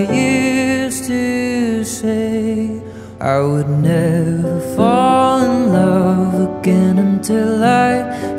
used to say I would never fall in love again until I